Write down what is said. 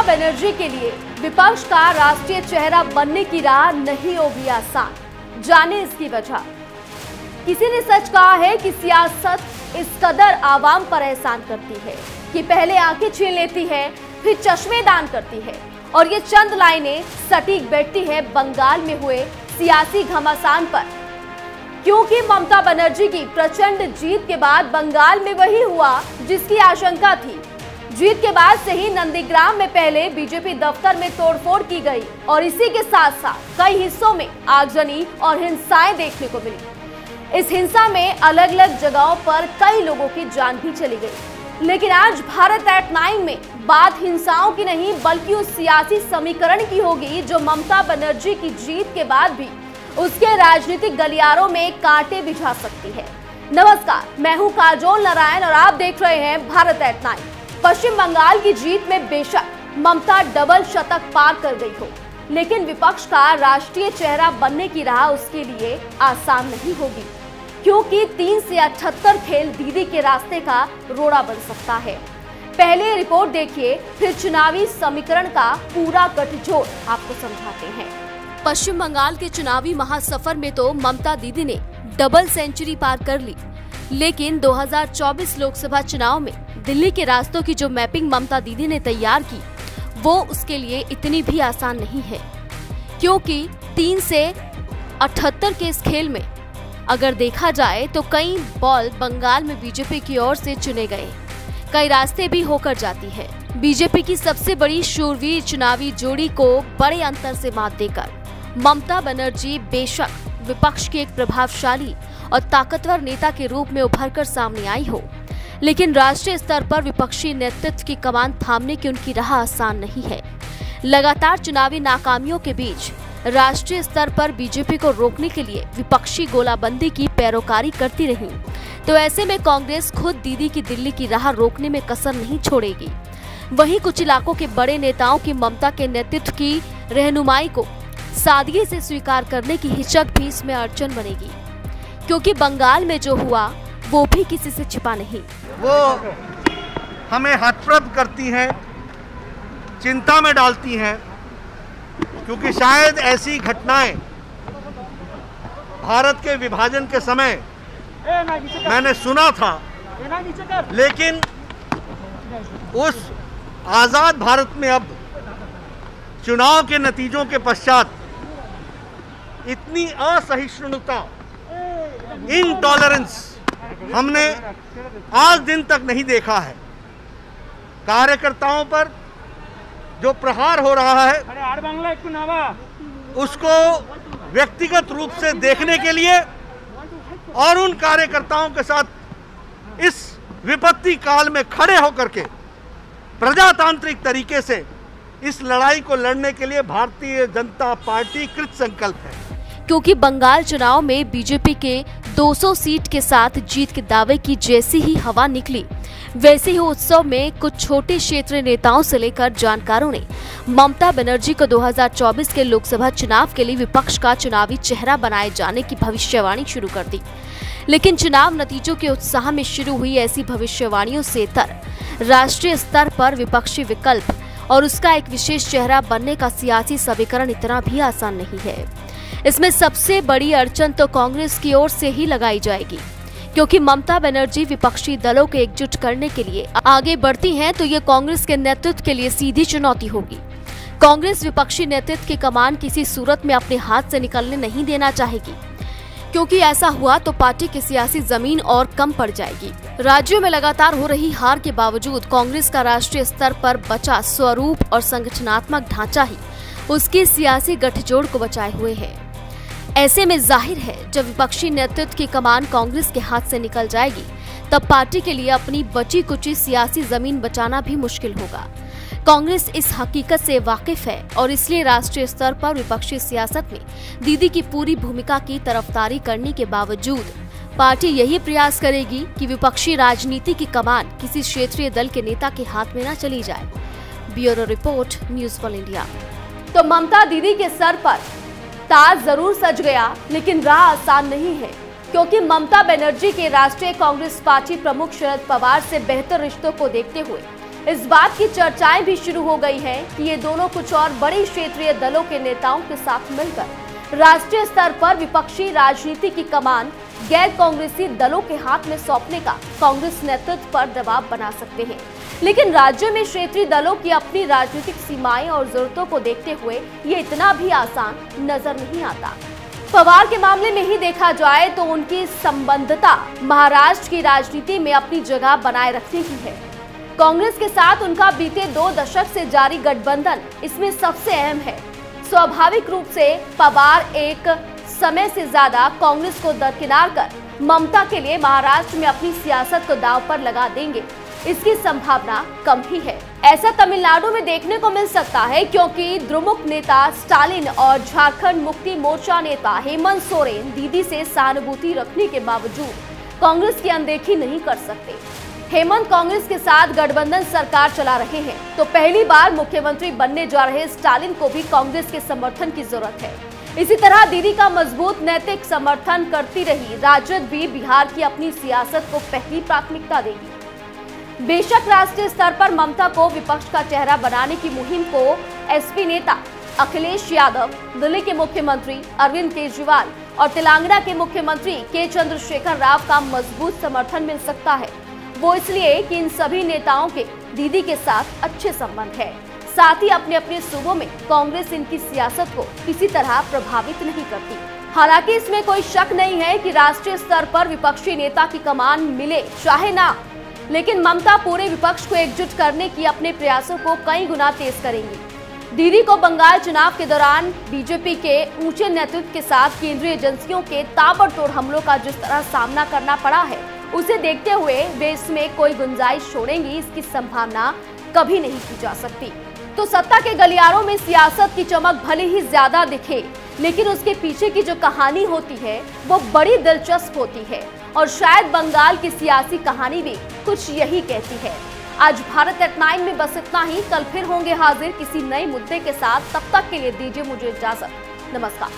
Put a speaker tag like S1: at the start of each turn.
S1: ममता बनर्जी के लिए विपक्ष का राष्ट्रीय चेहरा बनने की राह नहीं होगी आसान। जाने इसकी वजह। किसी ने सच कहा है कि सियासत इस कदर आवाम पर एहसान करती है कि पहले आँखें छीन लेती है, फिर चश्मे दान करती है और ये चंद लाइनें सटीक बैठती है बंगाल में हुए सियासी घमासान पर। क्योंकि ममता बनर्जी की प्रचंड जीत के बाद बंगाल में वही हुआ जिसकी आशंका थी जीत के बाद से ही नंदीग्राम में पहले बीजेपी दफ्तर में तोड़फोड़ की गई और इसी के साथ साथ कई हिस्सों में आगजनी और हिंसाएँ देखने को मिली। इस हिंसा में अलग अलग जगहों पर कई लोगों की जान भी चली गई। लेकिन आज भारत एट नाइन में बात हिंसाओं की नहीं, बल्कि उस सियासी समीकरण की होगी जो ममता बनर्जी की जीत के बाद भी उसके राजनीतिक गलियारों में कांटे बिछा सकती है। नमस्कार, मैं हूँ काजोल नारायण और आप देख रहे हैं भारत एट नाइन। पश्चिम बंगाल की जीत में बेशक ममता डबल शतक पार कर गई हो, लेकिन विपक्ष का राष्ट्रीय चेहरा बनने की राह उसके लिए आसान नहीं होगी, क्योंकि तीन से अठहत्तर खेल दीदी के रास्ते का रोड़ा बन सकता है। पहले रिपोर्ट देखिए, फिर चुनावी समीकरण का पूरा गठजोड़ आपको समझाते हैं। पश्चिम बंगाल के चुनावी महासफर में तो ममता दीदी ने डबल सेंचुरी पार कर ली। लेकिन 2024 लोकसभा चुनाव में दिल्ली के रास्तों की जो मैपिंग ममता दीदी ने तैयार की, वो उसके लिए इतनी भी आसान नहीं है। क्योंकि तीन से अठहत्तर के इस खेल में अगर देखा जाए तो कई बॉल बंगाल में बीजेपी की ओर से चुने गए। कई रास्ते भी होकर जाती है। बीजेपी की सबसे बड़ी शूरवीर चुनावी जोड़ी को बड़े अंतर से मात देकर ममता बनर्जी बेशक विपक्ष की एक प्रभावशाली और ताकतवर नेता के रूप में उभर कर सामने आई हो। लेकिन राष्ट्रीय स्तर पर विपक्षी नेतृत्व की कमान थामने की उनकी राह आसान नहीं है। लगातार चुनावी नाकामियों के बीच राष्ट्रीय स्तर पर बीजेपी को रोकने के लिए विपक्षी गोलाबंदी की पैरोकारी करती रही। तो ऐसे में कांग्रेस खुद दीदी की दिल्ली की राह रोकने में कसर नहीं छोड़ेगी। वहीं कुछ इलाकों के बड़े नेताओं की ममता के नेतृत्व की रहनुमाई को सादगी से स्वीकार करने की हिचक भी इसमें अड़चन बनेगी। क्योंकि बंगाल में जो हुआ वो भी किसी से छिपा नहीं।
S2: वो हमें हतप्रभ करती हैं चिंता में डालती हैं क्योंकि शायद ऐसी घटनाएँ भारत के विभाजन के समय मैंने सुना था। लेकिन उस आज़ाद भारत में अब चुनाव के नतीजों के पश्चात इतनी असहिष्णुता इनटॉलरेंस हमने आज दिन तक नहीं देखा है। कार्यकर्ताओं पर जो प्रहार हो रहा है उसको व्यक्तिगत रूप से देखने के लिए और उन कार्यकर्ताओं के साथ इस विपत्ति काल में खड़े होकर के प्रजातांत्रिक तरीके से इस लड़ाई को लड़ने के लिए भारतीय जनता पार्टी कृत संकल्प है।
S1: क्योंकि बंगाल चुनाव में बीजेपी के 200 सीट के साथ जीत के दावे की जैसी ही हवा निकली, वैसे ही उत्सव में कुछ छोटे क्षेत्रीय नेताओं से लेकर जानकारों ने ममता बनर्जी को 2024 के लोकसभा चुनाव के लिए विपक्ष का चुनावी चेहरा बनाए जाने की भविष्यवाणी शुरू कर दी। लेकिन चुनाव नतीजों के उत्साह में शुरू हुई ऐसी भविष्यवाणियों से तर। राष्ट्रीय स्तर पर विपक्षी विकल्प और उसका एक विशेष चेहरा बनने का सियासी समीकरण इतना भी आसान नहीं है। इसमें सबसे बड़ी अड़चन तो कांग्रेस की ओर से ही लगाई जाएगी, क्योंकि ममता बनर्जी विपक्षी दलों को एकजुट करने के लिए आगे बढ़ती हैं तो ये कांग्रेस के नेतृत्व के लिए सीधी चुनौती होगी। कांग्रेस विपक्षी नेतृत्व की कमान किसी सूरत में अपने हाथ से निकलने नहीं देना चाहेगी, क्योंकि ऐसा हुआ तो पार्टी की सियासी ज़मीन और कम पड़ जाएगी। राज्यों में लगातार हो रही हार के बावजूद कांग्रेस का राष्ट्रीय स्तर पर बचा स्वरूप और संगठनात्मक ढांचा ही, उसके सियासी गठजोड़ को बचाए हुए है। ऐसे में ज़ाहिर है, जब विपक्षी नेतृत्व की कमान कांग्रेस के हाथ से निकल जाएगी, तब पार्टी के लिए अपनी बची कुची सियासी ज़मीन बचाना भी मुश्किल होगा। कांग्रेस इस हकीकत से वाकिफ है और इसलिए राष्ट्रीय स्तर पर विपक्षी सियासत में दीदी की पूरी भूमिका की तरफदारी करने के बावजूद, पार्टी यही प्रयास करेगी कि विपक्षी राजनीति की कमान किसी क्षेत्रीय दल के नेता के हाथ में न चली जाए। Bureau report, news for India. तो ममता दीदी के सर पर ताज ज़रूर सज गया, लेकिन राह आसान नहीं है, क्योंकि ममता बनर्जी के राष्ट्रीय कांग्रेस पार्टी प्रमुख शरद पवार से बेहतर रिश्तों को देखते हुए। इस बात की चर्चाएँ भी शुरू हो गई हैं कि ये दोनों कुछ और बड़े क्षेत्रीय दलों के नेताओं के साथ मिलकर, राष्ट्रीय स्तर पर विपक्षी राजनीति की कमान गैर कांग्रेसी दलों के हाथ में सौंपने का कांग्रेस नेतृत्व पर दबाव बना सकते हैं। लेकिन राज्य में क्षेत्रीय दलों की अपनी राजनीतिक सीमाएँ और जरूरतों को देखते हुए ये इतना भी आसान नज़र नहीं आता। पवार के मामले में ही देखा जाए तो उनकी संबंधता महाराष्ट्र की राजनीति में अपनी जगह बनाए रखने की है। कांग्रेस के साथ उनका बीते दो दशक से जारी गठबंधन इसमें सबसे अहम है। स्वाभाविक रूप से पवार एक समय से ज़्यादा कांग्रेस को दरकिनार कर ममता के लिए महाराष्ट्र में अपनी सियासत को दाव पर लगा देंगे। इसकी संभावना कम ही है। ऐसा तमिलनाडु में देखने को मिल सकता है क्योंकि द्रुमुख नेता स्टालिन और झारखंड मुक्ति मोर्चा नेता हेमंत सोरेन दीदी से सहानुभूति रखने के बावजूद कांग्रेस की अनदेखी नहीं कर सकते। हेमंत कांग्रेस के साथ गठबंधन सरकार चला रहे हैं तो पहली बार मुख्यमंत्री बनने जा रहे स्टालिन को भी कांग्रेस के समर्थन की ज़रूरत है। इसी तरह दीदी का मज़बूत नैतिक समर्थन करती रही राजद भी बिहार की अपनी सियासत को पहली प्राथमिकता देगी। बेशक राष्ट्रीय स्तर पर ममता को विपक्ष का चेहरा बनाने की मुहिम को एसपी नेता अखिलेश यादव, दिल्ली के मुख्यमंत्री अरविंद केजरीवाल और तेलंगाना के मुख्यमंत्री के चंद्रशेखर राव का मज़बूत समर्थन मिल सकता है। वो इसलिए कि इन सभी नेताओं के, दीदी के साथ अच्छे संबंध है। साथ ही अपने अपने सूबों में कांग्रेस इनकी सियासत को किसी तरह प्रभावित नहीं करती। हालाँकि इसमें कोई शक नहीं है कि राष्ट्रीय स्तर पर विपक्षी नेता की कमान मिले, चाहे ना लेकिन ममता पूरे विपक्ष को एकजुट करने की अपने प्रयासों को कई गुना तेज करेंगी। दीदी को बंगाल चुनाव के दौरान बीजेपी के ऊँचे नेतृत्व के साथ केंद्रीय एजेंसियों के ताबड़तोड़ हमलों का जिस तरह सामना करना पड़ा है, उसे देखते हुए वे इसमें कोई गुंजाइश छोड़ेंगी, इसकी संभावना कभी नहीं की जा सकती। तो सत्ता के गलियारों में सियासत की चमक भले ही ज़्यादा दिखे, लेकिन उसके पीछे की जो कहानी होती है, वो बड़ी दिलचस्प होती है। और शायद बंगाल की सियासी कहानी भी कुछ यही कहती है। आज भारत एट नाइन में बस इतना ही, कल फिर होंगे हाजिर किसी नए मुद्दे के साथ। तब तक के लिए दीजिए मुझे इजाज़त। नमस्कार।